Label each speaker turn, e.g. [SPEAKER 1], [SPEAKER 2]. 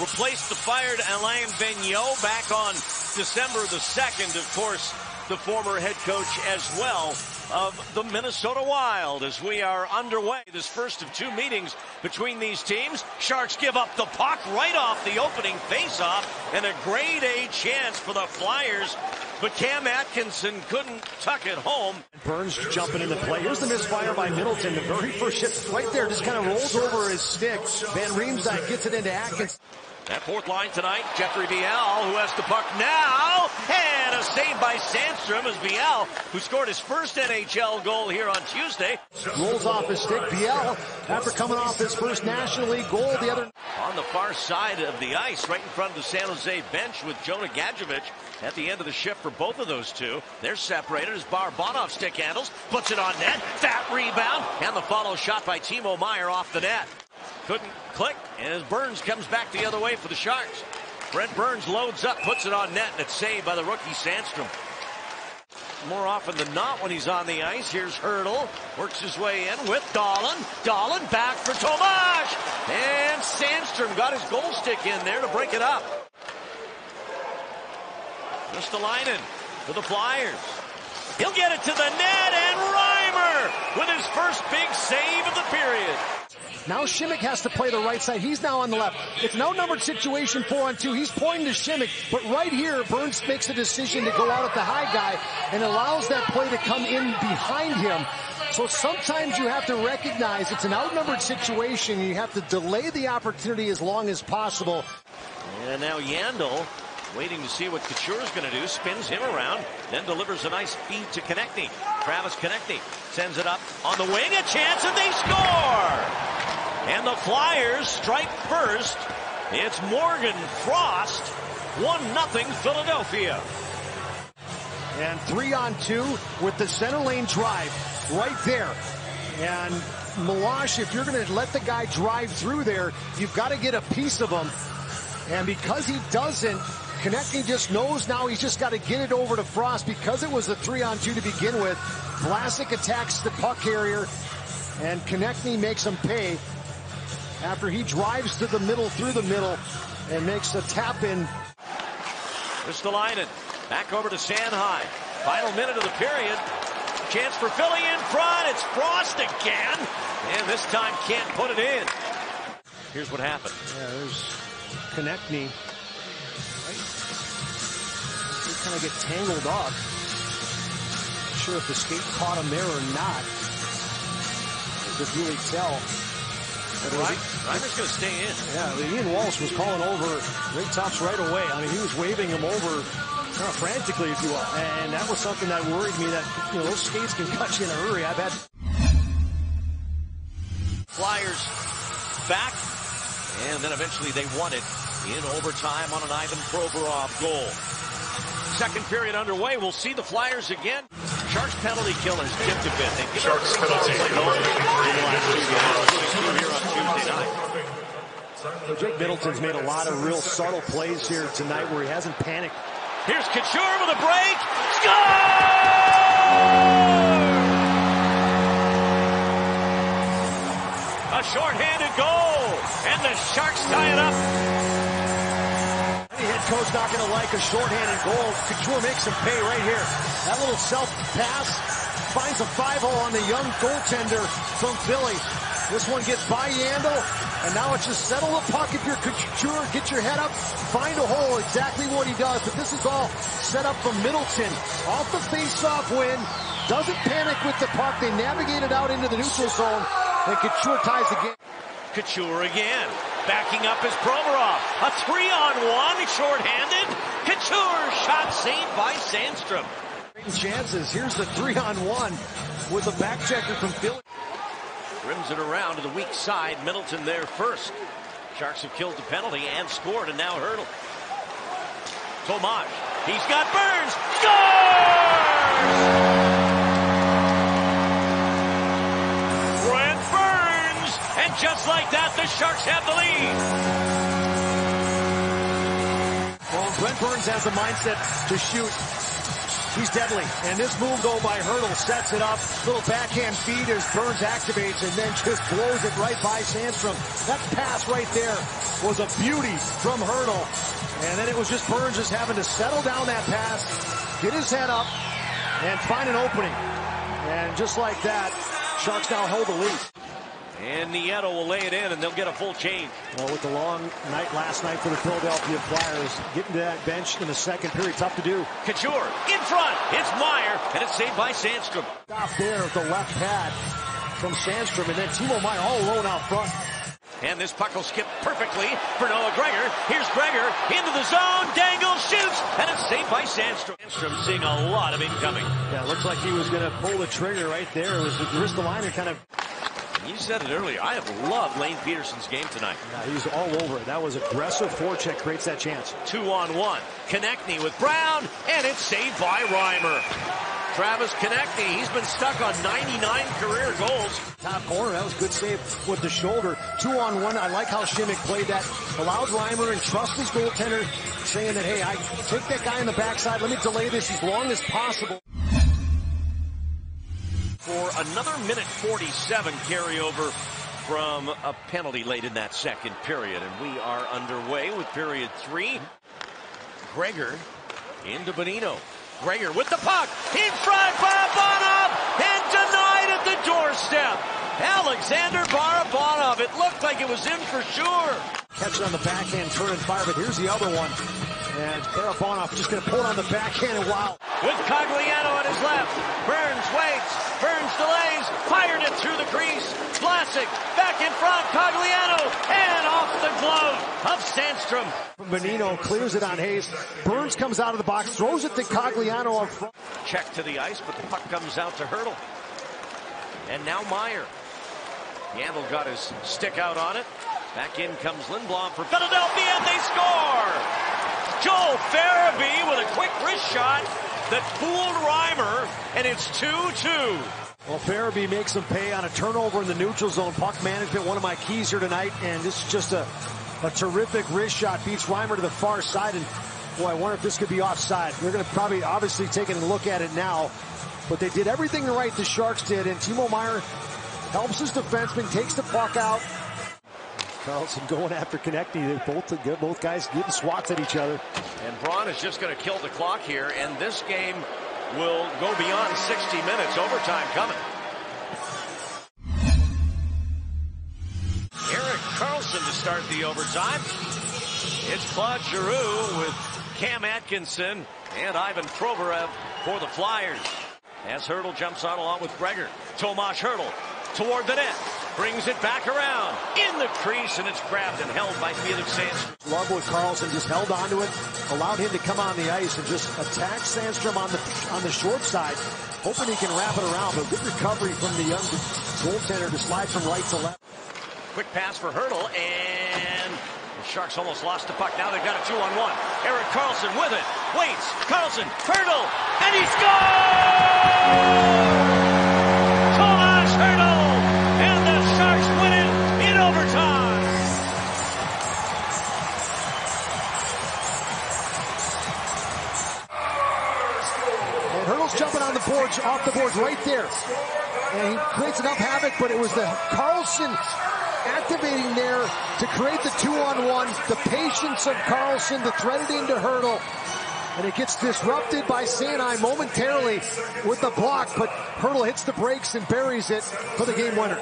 [SPEAKER 1] replaced the fired Alain Vigneault back on December the 2nd. Of course, the former head coach as well of the Minnesota Wild as we are underway. This first of two meetings between these teams. Sharks give up the puck right off the opening faceoff and a grade A chance for the Flyers. But Cam Atkinson couldn't tuck it home.
[SPEAKER 2] Burns jumping into play. Here's the misfire by Middleton. The very first hit right there just kind of rolls over his stick. Van Riemsdyk gets it into Atkinson.
[SPEAKER 1] That fourth line tonight, Jeffrey Viel, who has the puck now, and a save by Sandstrom as Viel, who scored his first NHL goal here on Tuesday.
[SPEAKER 2] Rolls off his stick. Viel, after coming off his first National League goal, the other...
[SPEAKER 1] On the far side of the ice, right in front of the San Jose bench with Jonah Gadjovich at the end of the shift for both of those two. They're separated as Barabanov stick handles, puts it on net, fat rebound, and the follow shot by Timo Meier off the net. Couldn't click, and as Burns comes back the other way for the Sharks. Brent Burns loads up, puts it on net, and it's saved by the rookie Sandstrom. More often than not when he's on the ice, here's Hertl. works his way in with Dahlen. Dahlen back for Tomas, and Sandstrom got his goal stick in there to break it up. Ristolainen for the Flyers. He'll get it to the net, and Reimer with his first big save of the period.
[SPEAKER 2] Now Simek has to play the right side. He's now on the left. It's an outnumbered situation, four on two. He's pointing to Simek, but right here, Burns makes a decision to go out at the high guy and allows that play to come in behind him. So sometimes you have to recognize it's an outnumbered situation. You have to delay the opportunity as long as possible.
[SPEAKER 1] And now Yandle waiting to see what Couture is going to do. Spins him around, then delivers a nice feed to Konecny. Travis Konecny sends it up on the wing. A chance, and they score! And the Flyers strike first. It's Morgan Frost. 1-0 Philadelphia.
[SPEAKER 2] And three on two with the center lane drive right there. And Meloche, if you're going to let the guy drive through there, you've got to get a piece of him. And because he doesn't, Konecny just knows now he's just got to get it over to Frost because it was a three on two to begin with. Vlasic attacks the puck carrier and Konecny makes him pay after he drives to the middle, through the middle, and makes a tap in.
[SPEAKER 1] Ristolainen back over to Sanheim. Final minute of the period. Chance for Philly in front. It's Frost again. And this time can't put it in. Here's what happened.
[SPEAKER 2] Yeah, there's Konecny. Right? He kind of get tangled up. Not sure if the skate caught him there or not. You could really tell.
[SPEAKER 1] Right. Reimer's going to stay in.
[SPEAKER 2] Yeah, Ian Walsh was calling over Ray Tufts right away. I mean, he was waving him over kind of frantically, if you will. And that was something that worried me that, you know, those skates can cut you in a hurry. I've had...
[SPEAKER 1] Flyers back. And then eventually they won it in overtime on an Ivan Provorov goal. Second period underway. We'll see the Flyers again. Sharks penalty killers tipped a bit. They
[SPEAKER 3] Sharks penalty
[SPEAKER 2] so Jake Middleton's made a lot of real subtle plays here tonight where he hasn't panicked.
[SPEAKER 1] Here's Couture with a break. Score! A shorthanded goal, and the Sharks tie it up
[SPEAKER 2] coach not going to like a shorthanded goal. Couture makes him pay right here. That little self pass finds a 5-0 on the young goaltender from Philly. This one gets by Yandle, and now it's just settle the puck if you're Couture, get your head up, find a hole, exactly what he does. But this is all set up from Middleton. Off the face-off win, doesn't panic with the puck. They navigate it out into the neutral zone, and Couture ties the game.
[SPEAKER 1] Couture again. Backing up is Provorov. A three on one, short-handed. Couture shot saved by Sandstrom.
[SPEAKER 2] Chances. Here's the three on one with a back checker from Philly.
[SPEAKER 1] Rims it around to the weak side. Middleton there first. Sharks have killed the penalty and scored, and now Hertl. Tomas. He's got Burns. Scores! Just like that, the Sharks have the lead.
[SPEAKER 2] Well, Brent Burns has a mindset to shoot He's deadly. And this move though by Hertl sets it up. Little backhand feed as Burns activates and then just blows it right by Sandstrom. That pass right there was a beauty from Hertl. And then it was just Burns just having to settle down that pass, get his head up, and find an opening. And just like that, Sharks now hold the lead.
[SPEAKER 1] And Nieto will lay it in, and they'll get a full change.
[SPEAKER 2] Well, with the long night last night for the Philadelphia Flyers, getting to that bench in the second period, tough to do.
[SPEAKER 1] Couture in front. It's Meier, and it's saved by Sandstrom.
[SPEAKER 2] Stop there at the left pad from Sandstrom, and then Timo Meier all alone out front.
[SPEAKER 1] And this puck will skip perfectly for Noah Gregor. Here's Gregor into the zone, dangles, shoots, and it's saved by Sandstrom. Sandstrom seeing a lot of incoming.
[SPEAKER 2] Yeah, looks like he was going to pull the trigger right there. It was the Ristolainen kind of
[SPEAKER 1] you said it earlier. I have loved Lane Pederson's game tonight.
[SPEAKER 2] Yeah, he's all over it. That was aggressive forecheck, creates that chance.
[SPEAKER 1] Two on one. Konecny with Braun, and it's saved by Reimer. Travis Konecny, he's been stuck on 99 career goals.
[SPEAKER 2] Top corner, that was good save with the shoulder. Two on one. I like how Simek played that. Allowed Reimer and trust his goaltender, saying that, hey, I take that guy on the backside. Let me delay this as long as possible
[SPEAKER 1] for another minute 47 carryover from a penalty late in that second period. And we are underway with period three. Gregor into Bonino. Gregor with the puck in front, Barabanov, and denied at the doorstep. Alexander Barabanov. It looked like it was in for sure.
[SPEAKER 2] Catch it on the backhand, turn and fire, but here's the other one. And Barabanov just going to pull it on the backhand and wow.
[SPEAKER 1] With Cogliano on his left. Burns waits. Burns delays. Fired it through the crease. Vlasic back in front. Cogliano and off the glove of Sandstrom.
[SPEAKER 2] Bonino clears it on Hayes. Burns comes out of the box, throws it to Cogliano up front.
[SPEAKER 1] Check to the ice, but the puck comes out to Hertl. And now Meier. Yandle got his stick out on it. Back in comes Lindblom for Philadelphia, and they score! Joel Farabee with a quick wrist shot that fooled Reimer, and it's 2-2.
[SPEAKER 2] Well, Farabee makes them pay on a turnover in the neutral zone. Puck management, one of my keys here tonight, and this is just a, a terrific wrist shot. Beats Reimer to the far side, and boy, I wonder if this could be offside. They're going to probably obviously take a look at it now, but they did everything right the Sharks did, and Timo Meier helps his defenseman, takes the puck out, Karlsson going after Konecny. They both both guys getting swats at each other.
[SPEAKER 1] And Braun is just going to kill the clock here, and this game will go beyond 60 minutes. Overtime coming. Erik Karlsson to start the overtime. It's Claude Giroux with Cam Atkinson and Ivan Provorov for the Flyers. As Hertl jumps on along with Gregor. Tomas Hertl toward the net brings it back around in the crease, and it's grabbed and held by Felix Sandstrom.
[SPEAKER 2] Love what Karlsson just held onto it, allowed him to come on the ice and just attack Sandstrom on the on the short side, hoping he can wrap it around. But good recovery from the young goaltender to slide from right to left.
[SPEAKER 1] Quick pass for Hertl, and the Sharks almost lost the puck. Now they've got a two-on-one. Erik Karlsson with it. Waits. Karlsson. Hertl. And he scores!
[SPEAKER 2] Creates enough havoc, but it was the Karlsson activating there to create the two-on-one, the patience of Karlsson to thread it into Hertl. And it gets disrupted by Sanheim momentarily with the block, but Hertl hits the brakes and buries it for the game winner.